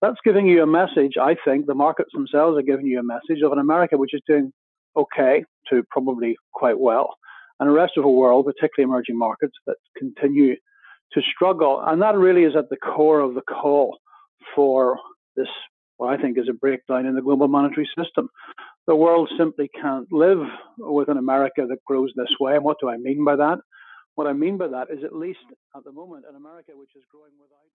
that's giving you a message. I think the markets themselves are giving you a message of an America which is doing okay to probably quite well, and the rest of the world, particularly emerging markets, that continue to struggle. And that really is at the core of the call for this, what I think is a breakdown in the global monetary system. The world simply can't live with an America that grows this way. And what do I mean by that? What I mean by that is, at least at the moment, an America which is growing without